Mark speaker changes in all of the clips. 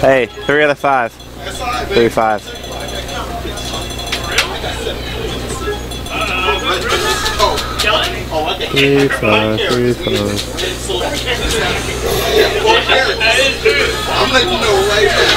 Speaker 1: Hey, three out of five. Three five. Three five, three five.
Speaker 2: I'm letting you know right now.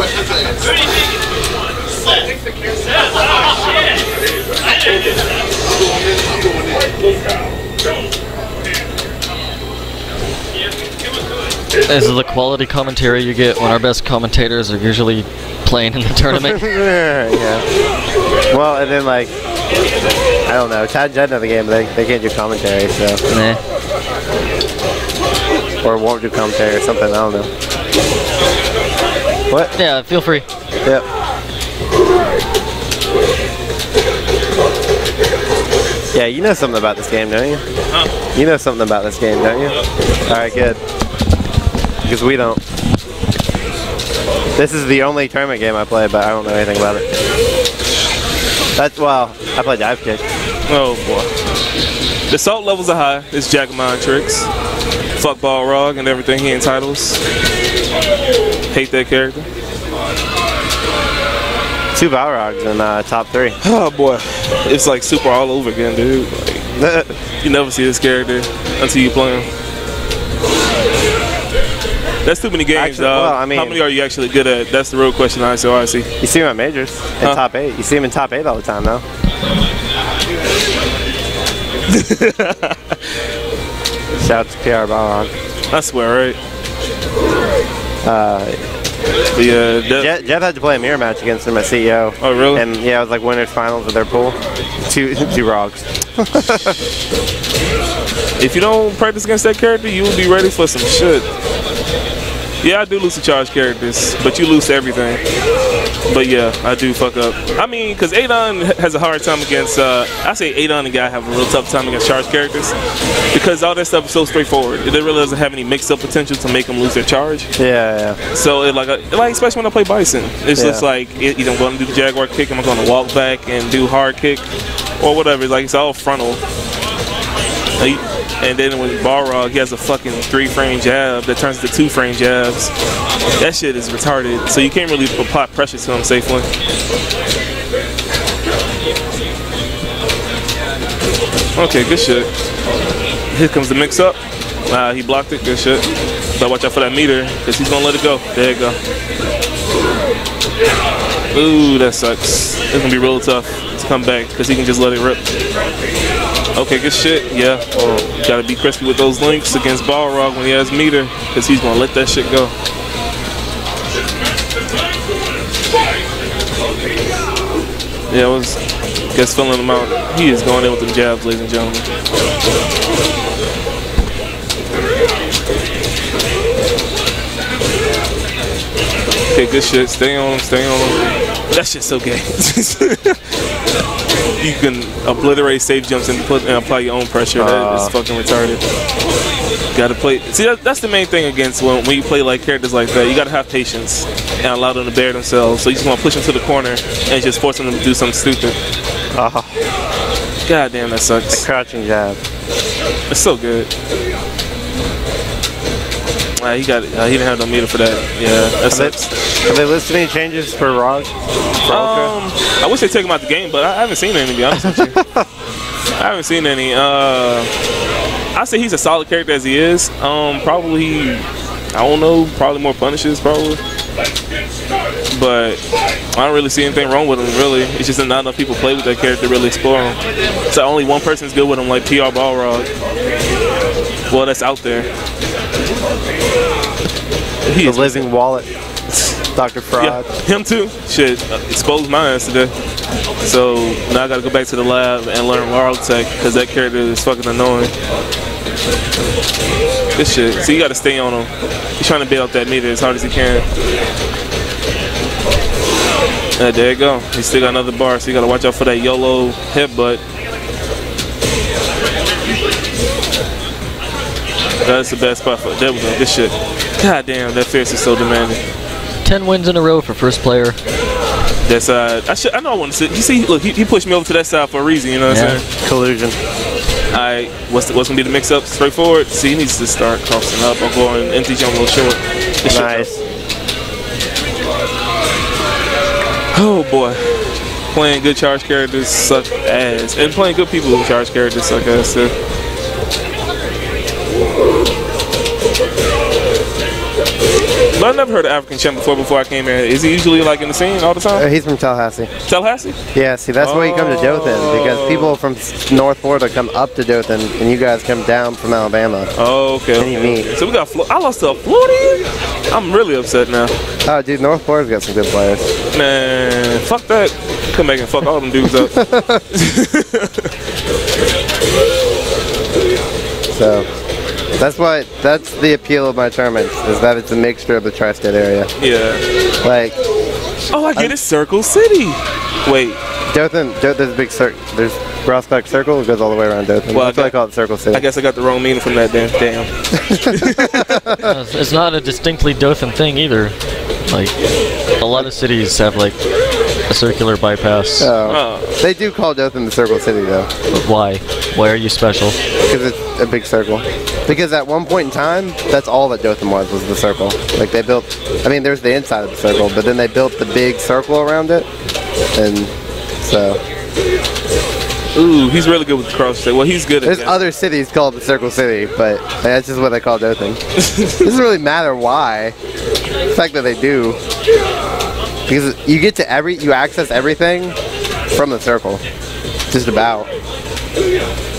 Speaker 2: I'm going straight 18 finish. No questions asked. I'm going in.
Speaker 3: This is the quality commentary you get when our best commentators are usually playing in the tournament.
Speaker 1: yeah. Well, and then like, I don't know. Tad Jed know the game, but they, they can't do commentary, so
Speaker 3: Nah.
Speaker 1: or won't do commentary or something. I don't know. What?
Speaker 3: Yeah, feel free.
Speaker 1: Yep. Yeah, you know something about this game, don't you? You know something about this game, don't you? All right, good. Because we don't. This is the only tournament game I play, but I don't know anything about it. That's well, I play dive kick.
Speaker 4: Oh boy. The salt levels are high. It's Jack Mind tricks. Fuck Balrog and everything he entitles. Hate that character.
Speaker 1: Two Balrogs in uh, top three.
Speaker 4: Oh boy. It's like super all over again, dude. Like, you never see this character until you play him. That's too many games,
Speaker 1: Actually,
Speaker 4: dog.
Speaker 1: well, I mean-
Speaker 4: How many are you actually good at? That's the real question I see.
Speaker 1: You see him at majors in
Speaker 4: Huh?
Speaker 1: top eight. You see him in top eight all the time, though. Shout out to PR Balrog.
Speaker 4: I swear, right?
Speaker 1: Uh,
Speaker 4: yeah,
Speaker 1: Jeff, Jeff had to play a mirror match against him at CEO.
Speaker 4: Oh, really?
Speaker 1: And yeah, it was like winners finals of their pool. Two two rogs.
Speaker 4: if you don't practice against that character, you will be ready for some shit. Yeah, I do lose to charge characters, but you lose to everything. But yeah, I do fuck up. I mean, because Adon has a hard time against, uh, I say Adon and Guy have a real tough time against charge characters because all that stuff is so straightforward. It really doesn't have any mix up potential to make them lose their charge.
Speaker 1: Yeah, yeah.
Speaker 4: So it like, uh, like especially when I play Bison, it's
Speaker 1: Yeah.
Speaker 4: just like it, either I'm going to do the Jaguar kick, I'm going to walk back and do hard kick, or whatever. It's like it's all frontal. Like, And then with Balrog, he has a fucking three frame jab that turns into two frame jabs. That shit is retarded. So you can't really apply pressure to him safely. Okay, good shit. Here comes the mix up. Uh, he blocked it. Good shit. But watch out for that meter, because he's gonna let it go. There you go. Ooh, that sucks. It's gonna be real tough to come back because he can just let it rip. Okay, good shit. Yeah. Well, gotta be crispy with those links against Balrog when he has meter, because he's gonna let that shit go. Yeah, I was guess filling him out. He is going in with them jabs, ladies and gentlemen. Okay, good shit. Stay on him, stay on him. That shit's so gay. you can obliterate safe jumps and put and apply your own pressure. That is
Speaker 1: Uh.
Speaker 4: fucking retarded. Gotta play. See, that, that's the main thing against when, when you play like characters like that. You gotta have patience and allow them to bear themselves. So you just want to push them to the corner and just force them to do something stupid.
Speaker 1: Oh,
Speaker 4: God damn, that sucks.
Speaker 1: crouching jab.
Speaker 4: It's so good. He got. Uh, he didn't have no meter for that. Yeah, that
Speaker 1: Have they,
Speaker 4: sucks.
Speaker 1: have they listed any changes for Rog? For Ultra?
Speaker 4: Um, I wish they took him out the game, but I, haven't seen any. To be honest with you, I haven't seen any. Uh, I say he's a solid character as he is. Um, probably, I don't know, probably more punishes probably. But I don't really see anything wrong with him. Really, it's just that not enough people play with that character to really explore him. So only one person's good with him, like PR Balrog. Well, that's out there. He
Speaker 1: The living wallet. Dr. Fraud.
Speaker 4: yeah, him too. Shit, uh, exposed my ass today. So now I gotta go back to the lab and learn World Tech because that character is fucking annoying. This shit. So you gotta stay on him. He's trying to build up that meter as hard as he can. Yeah, there you go. He still got another bar, so you gotta watch out for that YOLO headbutt. That's the best spot for that was go. Good shit. God damn, that fierce is so demanding.
Speaker 3: 10 wins in a row for first player.
Speaker 4: That's uh, I should, I know I want to sit. You see, look, he, he pushed me over to that side for a reason. You know what
Speaker 3: Yeah.
Speaker 4: I'm saying?
Speaker 1: Collusion.
Speaker 4: All right, what's the, what's gonna be the mix up? Straightforward. See, he needs to start crossing up or going empty jump a little short. Good shit,
Speaker 1: Nice.
Speaker 4: Oh boy. Playing good charge characters suck ass. And playing good people who charge characters suck ass too. But I've never heard of African Champ before before I came here. Is he usually like in the scene all the
Speaker 1: Uh,
Speaker 4: time?
Speaker 1: he's from Tallahassee.
Speaker 4: Tallahassee?
Speaker 1: Yeah, see, that's why you come to Dothan because people from North Florida come up to Dothan, and you guys come down from Alabama.
Speaker 4: Oh, okay.
Speaker 1: Do you mean?
Speaker 4: So we got Flo- I lost to a Floridian? I'm really upset now.
Speaker 1: Oh, dude, North Florida's got some good players.
Speaker 4: Man, fuck that. Come back and fuck all them dudes up.
Speaker 1: So that's why that's the appeal of my tournaments is that it's a mixture of the tri-state area.
Speaker 4: yeah.
Speaker 1: Like
Speaker 4: Oh, I get it. Circle City. Wait.
Speaker 1: Dothan, Do- there's a big circle. There's Ross Clark Circle. It goes all the way around Dothan.
Speaker 4: Well, I
Speaker 1: that's why I
Speaker 4: got-
Speaker 1: call it Circle City.
Speaker 4: I guess I got the wrong meaning from that then. Damn.
Speaker 3: It's it's not a distinctly Dothan thing either. Like, a lot of cities have like a circular bypass.
Speaker 1: Oh.
Speaker 4: Oh.
Speaker 1: They do call Dothan the Circle City though,
Speaker 3: But why? Why are you special?
Speaker 1: because it's a big circle. Because at one point in time, that's all that Dothan was was the circle. Like they built. I mean, there's the inside of the circle, but then they built the big circle around it, and so
Speaker 4: Ooh, he's really good with the cross check. Well, he's good at
Speaker 1: there's
Speaker 4: that.
Speaker 1: other cities called the Circle City, but that's just what they call Dothan. it doesn't really matter why. The fact that they do, because you get to every, you access everything from the circle, just about.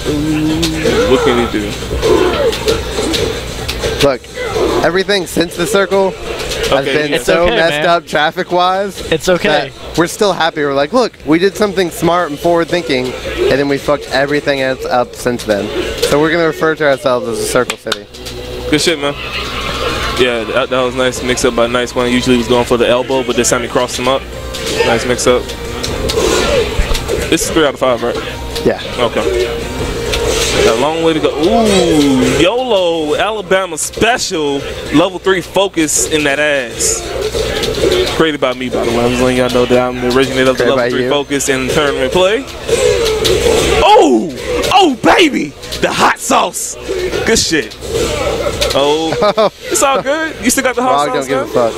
Speaker 4: What can he do?
Speaker 1: Look, everything since the circle has
Speaker 4: Okay,
Speaker 1: been
Speaker 4: it's
Speaker 1: so
Speaker 3: okay,
Speaker 1: messed
Speaker 3: man.
Speaker 1: up traffic wise.
Speaker 3: It's okay.
Speaker 1: We're still happy. We're like, look, we did something smart and forward thinking, and then we fucked everything else up since then. So we're gonna refer to ourselves as a Circle City.
Speaker 4: Good shit, man. Yeah, that, that was nice. Mix up by nice one. Usually he was going for the elbow, but this time he crossed him up. Nice mix up. This is three out of five, right?
Speaker 1: Yeah.
Speaker 4: Okay. A long way to go. Ooh, YOLO, Alabama special, level three focus in that ass. Created by me, by the way. I'm just letting y'all know that I'm the originator of the level three
Speaker 1: you.
Speaker 4: focus in tournament play. Oh, oh baby, the hot sauce. Good shit. Oh, it's all good. You still got the hot
Speaker 1: don't
Speaker 4: sauce,
Speaker 1: give a fuck.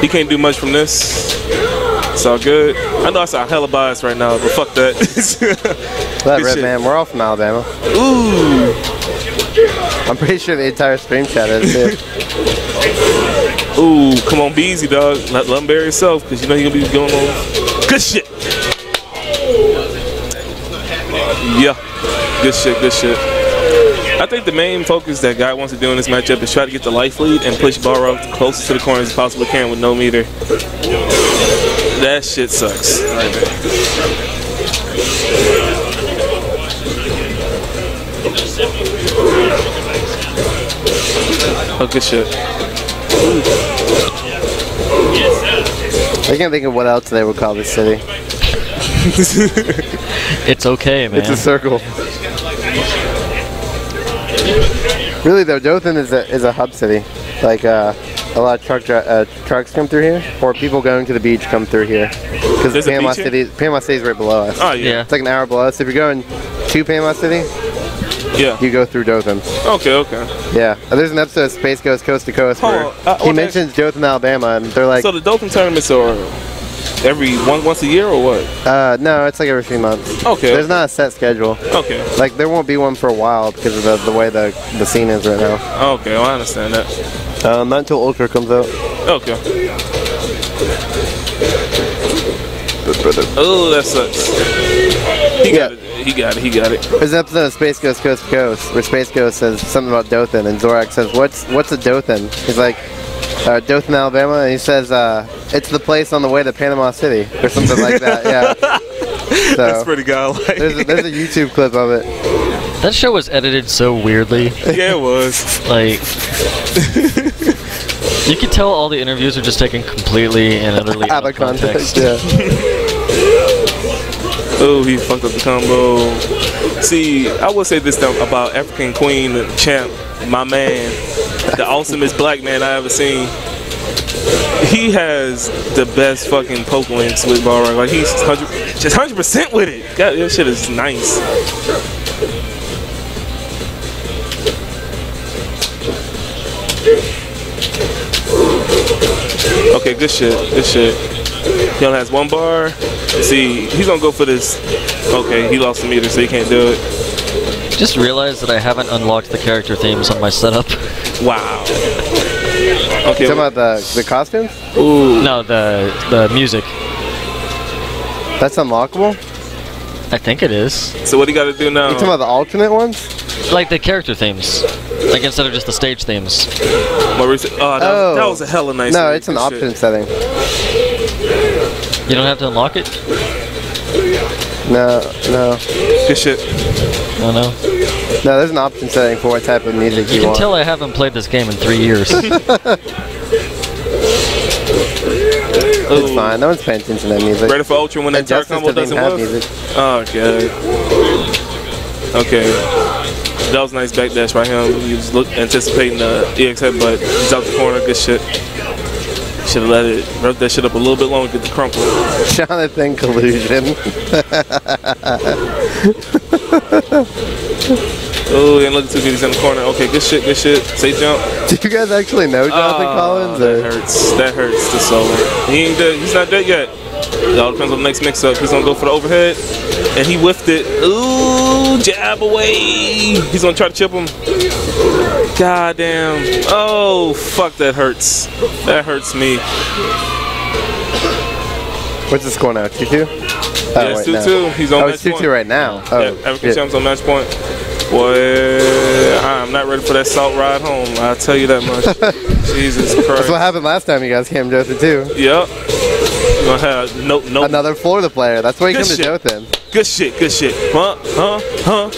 Speaker 4: He can't do much from this. It's all good. I know I sound hella biased right now, but fuck that.
Speaker 1: That Red
Speaker 4: shit.
Speaker 1: man, we're all from Alabama.
Speaker 4: Ooh.
Speaker 1: I'm pretty sure the entire stream chat is too.
Speaker 4: Ooh, come on, be easy, dog. Him bury yourself, because you know you're going to be going on. Good shit. Yeah. Good shit, good shit. I think the main focus that Guy wants to do in this matchup is try to get the life lead and push Barrow closest to the corner as possible can with no meter. That shit sucks. Oh, good shit.
Speaker 1: I can't think of what else they would call this city.
Speaker 3: It's okay, man.
Speaker 1: It's a circle. Really though, Dothan is a is a hub city. Like uh, a lot of truck uh, trucks come through here, or people going to the beach come through here. Because Panama? City, Panama City's right below us.
Speaker 4: Oh, yeah.
Speaker 3: Yeah.
Speaker 1: It's like an hour below us. If you're going to Panama City,
Speaker 4: Yeah.
Speaker 1: you go through Dothan.
Speaker 4: Okay, okay.
Speaker 1: Yeah. Uh, There's an episode of Space Ghost Coast to Coast where
Speaker 4: uh,
Speaker 1: he mentions Dothan, Alabama, and they're like,
Speaker 4: So the Dothan tournaments are every one once a year or what?
Speaker 1: uh, no, it's like every few months.
Speaker 4: Okay.
Speaker 1: There's not a set schedule.
Speaker 4: Okay.
Speaker 1: Like there won't be one for a while because of the, the way the the scene is right now.
Speaker 4: Okay, well, I understand that.
Speaker 1: Um, not until Ultra comes out.
Speaker 4: Okay. Oh, that sucks. He got
Speaker 1: Yeah.
Speaker 4: it. He got it. He got it.
Speaker 1: There's an episode of Space Ghost Coast to Coast where Space Ghost says something about Dothan, and Zorak says, "What's what's a Dothan?" He's like, uh, "Dothan, Alabama," and he says, uh, "It's the place on the way to Panama City," or something like that. Yeah.
Speaker 4: That's
Speaker 1: So
Speaker 4: pretty godlike.
Speaker 1: there's a, there's a YouTube clip of it.
Speaker 3: That show was edited so weirdly.
Speaker 4: yeah, it was.
Speaker 3: Like, you could tell all the interviews are just taken completely and utterly
Speaker 1: Out of context. Yeah.
Speaker 4: Oh, he fucked up the combo. See, I will say this about African Queen champ, my man. The awesomest black man I ever seen. He has the best fucking poke links with Balrog. Like he's 100, just hundred percent with it. God, that shit is nice. Okay, good shit. Good shit. He only has one bar. See, he's gonna go for this. Okay, he lost the meter, so he can't do it.
Speaker 3: Just realized that I haven't unlocked the character themes on my setup.
Speaker 4: Wow. Okay.
Speaker 1: Talking about the the costumes? Ooh.
Speaker 3: No, the the music.
Speaker 1: That's unlockable.
Speaker 3: I think it is.
Speaker 4: So what do you got to do now?
Speaker 1: You talking about the alternate ones?
Speaker 3: Like the character themes. Like instead of just the stage themes.
Speaker 4: Maurice, oh, that,
Speaker 1: Oh.
Speaker 4: Was, that was a oh. hella nice.
Speaker 1: No, it's an option
Speaker 4: shit.
Speaker 1: setting.
Speaker 3: You don't have to unlock it?
Speaker 1: No, no,
Speaker 4: Good shit.
Speaker 3: No, no.
Speaker 1: no. There's an option setting for what type of music you,
Speaker 3: You can
Speaker 1: want.
Speaker 3: tell I haven't played this game in three years.
Speaker 1: it's fine. No one's paying attention to that music.
Speaker 4: Ready for Ultra when that dark combo
Speaker 1: doesn't
Speaker 4: doesn't
Speaker 1: have
Speaker 4: work?
Speaker 1: music.
Speaker 4: Oh god. Okay. That was a nice backdash by him. He was look, anticipating the EX headbutt. He's out the corner. Good shit. Should have let it rev that shit up a little bit longer. Get the crumple.
Speaker 1: Jonathan Collusion.
Speaker 4: Oh, and look at two dudes in the corner. Okay, good shit. Good shit. Safe jump.
Speaker 1: Do you guys actually know Jonathan
Speaker 4: Ah,
Speaker 1: Collins?
Speaker 4: That
Speaker 1: Or?
Speaker 4: hurts. That hurts the soul. He ain't dead. He's not dead yet. It all depends on the next mix-up. He's gonna go for the overhead, and he whiffed it. Ooh, jab away. He's gonna try to chip him. God damn. Oh, fuck. That hurts. That hurts me.
Speaker 1: What's the score now? Two two. Oh,
Speaker 4: Yeah, it's
Speaker 1: no.
Speaker 4: 2-2. He's on
Speaker 1: Oh,
Speaker 4: match
Speaker 1: it's two
Speaker 4: point.
Speaker 1: two right now. Oh,
Speaker 4: yeah, African
Speaker 1: shit.
Speaker 4: champs on match point. Boy, I'm not ready for that salt ride home. I'll tell you that much. Jesus Christ.
Speaker 1: That's what happened last time you guys came to too.
Speaker 4: Yep. You're gonna no, no,
Speaker 1: Another Florida player. That's where you
Speaker 4: Good
Speaker 1: come to
Speaker 4: shit.
Speaker 1: Dothan.
Speaker 4: Good shit, good shit. Huh, huh, huh,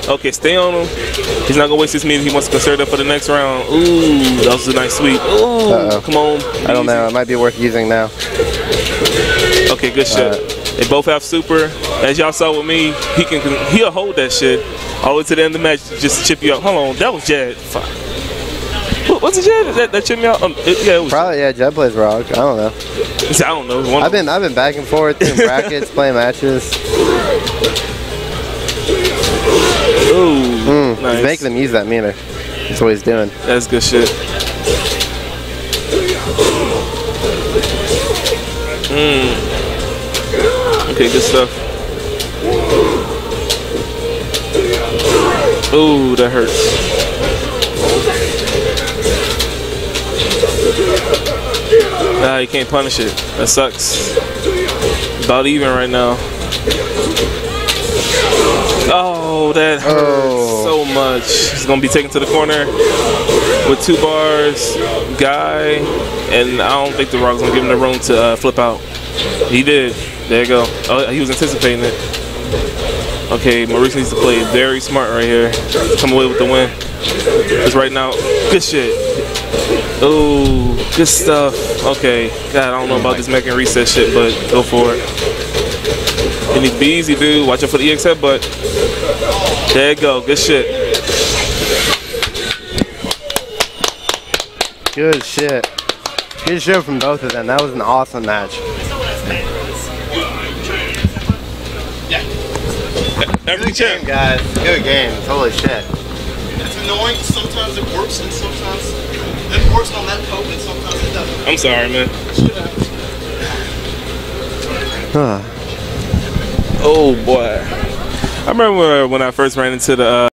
Speaker 4: huh. Okay, stay on him. He's not gonna waste his minute. He wants to conserve that for the next round. Ooh, that was a nice sweep. Ooh,
Speaker 1: Uh-oh.
Speaker 4: come on.
Speaker 1: I don't know. It might be worth using now.
Speaker 4: Okay, good shit. They both have super. As y'all saw with me, he can he'll hold that shit all the way to the end of the match, just to chip you up. Hold on, that was Jad. Fuck. What- What's it Jad? That, that chip me out? Um, it, yeah, it was.
Speaker 1: Probably yeah. Jed plays Rog. I don't know.
Speaker 4: I don't know. One
Speaker 1: I've been I've been back and forth in brackets, playing matches.
Speaker 4: Ooh, nice.
Speaker 1: He's making them use that meter. That's what he's doing.
Speaker 4: That's good shit. Mm. Okay, good stuff. Ooh, that hurts. Nah, you can't punish it. That sucks. About even right now. Oh, that hurts
Speaker 1: Oh.
Speaker 4: so much. He's gonna be taken to the corner with two bars, guy, and I don't think the Rog's gonna give him the room to uh, flip out. He did. There you go. Oh, he was anticipating it. Okay, Maurice needs to play very smart right here. Come away with the win. Because right now, good shit. Oh, good stuff. Okay, God, I don't know about this mech and reset shit, but go for it. It needs to be easy, dude. Watch out for the EX headbutt. There you go. Good shit.
Speaker 1: Good shit. Good show from both of them. That was an awesome match.
Speaker 4: Every champ.
Speaker 1: guys. Good game. Holy shit.
Speaker 2: It's annoying. Sometimes it works, and sometimes it works on that poke, and sometimes it doesn't.
Speaker 4: I'm sorry, man. Huh. Oh boy. I remember when I first ran into the uh,